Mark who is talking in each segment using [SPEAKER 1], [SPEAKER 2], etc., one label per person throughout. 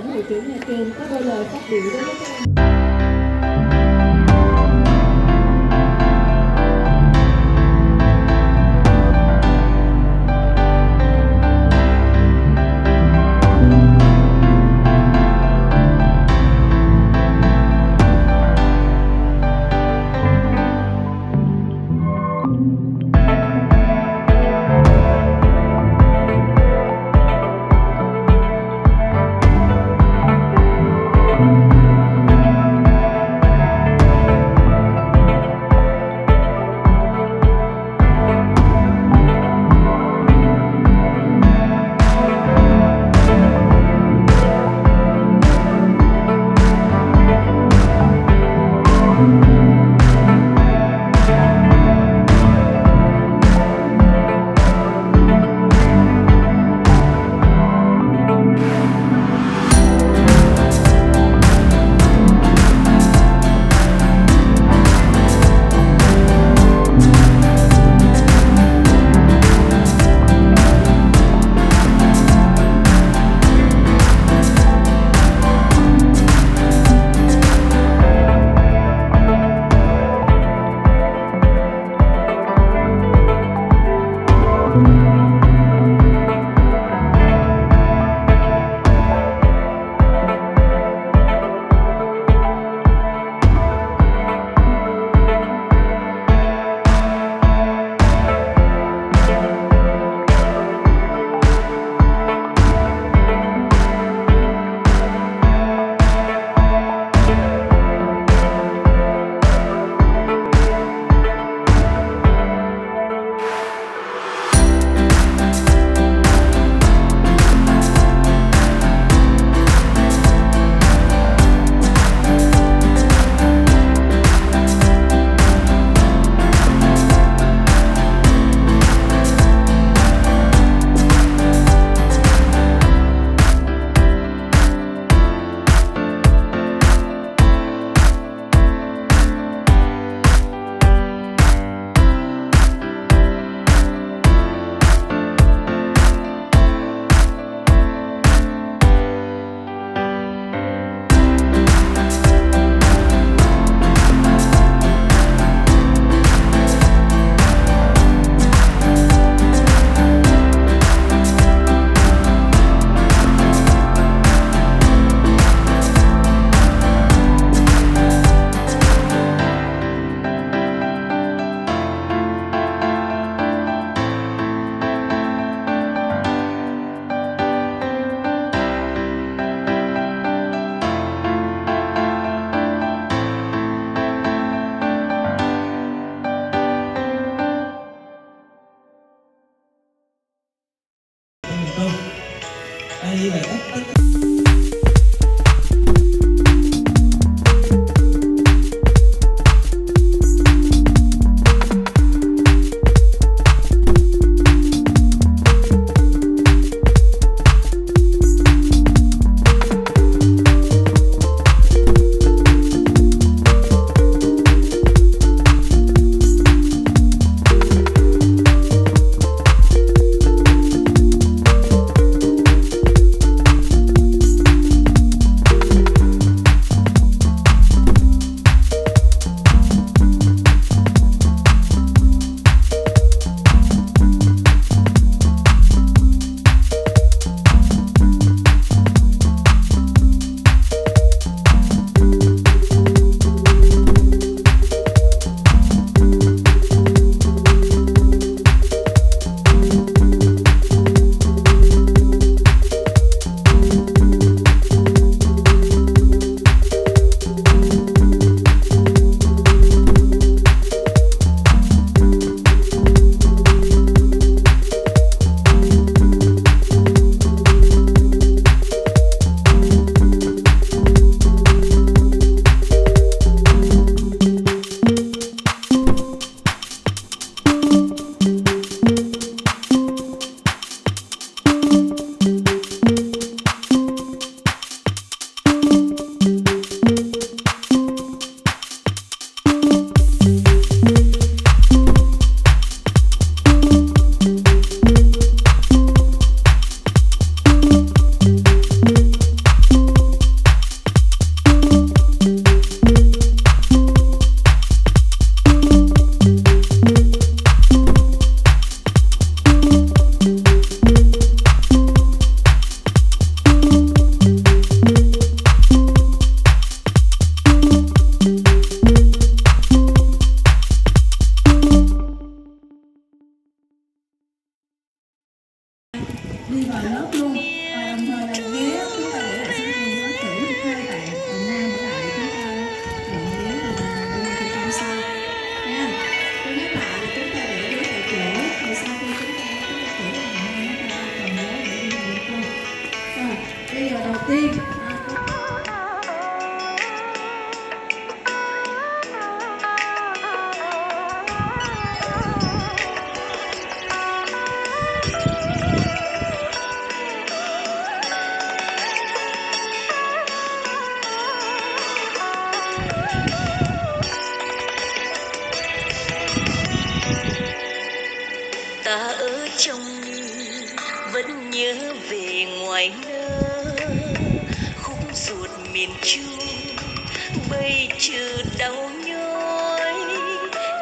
[SPEAKER 1] người trưởng nhà trường có đôi lời phát biểu với các em?
[SPEAKER 2] trừ đau nhói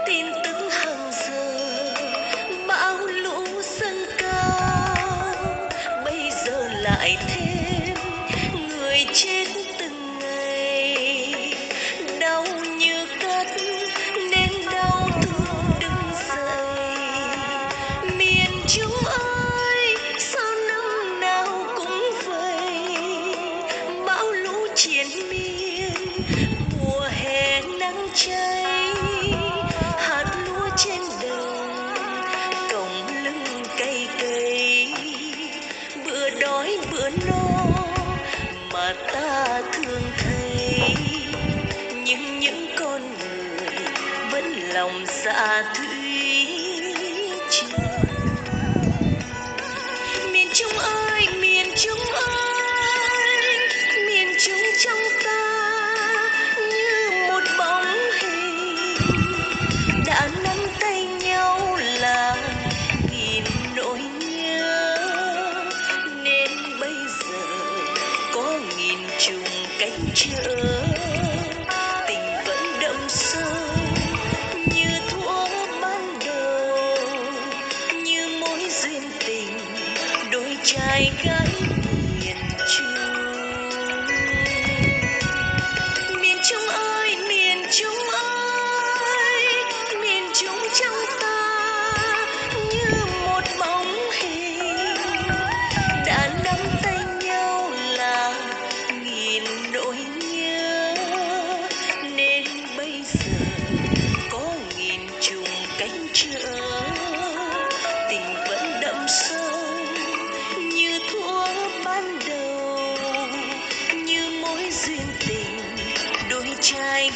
[SPEAKER 2] tin tức hàng giờ bão lũ dâng cao. Bây giờ lại thêm người chết từng ngày, đau như cắt nên đau thương đứng dậy miền trung ơi, sao năm nào cũng vậy? Bão lũ triền miên, mùa nắng cháy, hạt lúa trên đồng cổng lưng cây cây bữa đói, bữa no mà ta thường thấy nhưng những con người vẫn lòng dạ thủy chung. Miền trung ơi, miền trung ơi!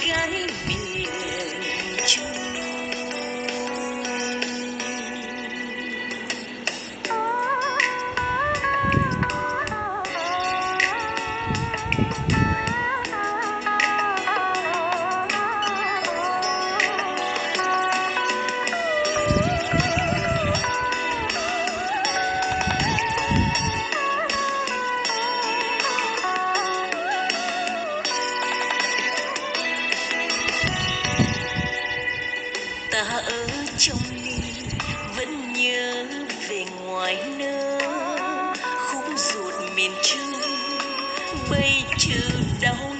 [SPEAKER 2] Johnny B. trong ly vẫn nhớ về ngoài nước khúc ruột miền trung bây chưa đau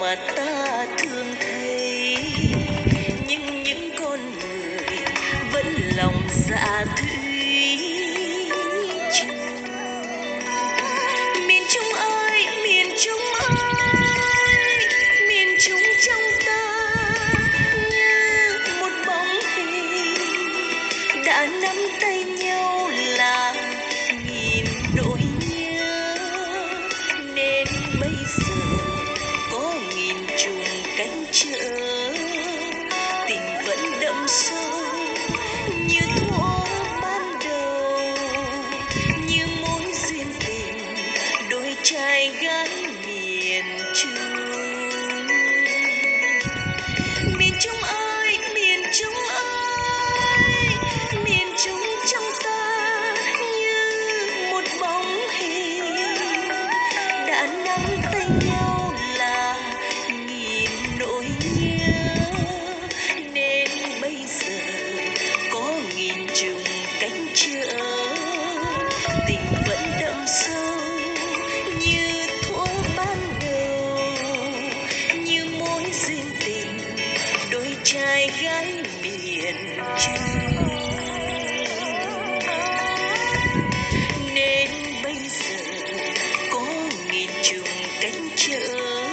[SPEAKER 2] mà ta thương thấy nhưng những con người vẫn lòng dạ thương. 去。嗯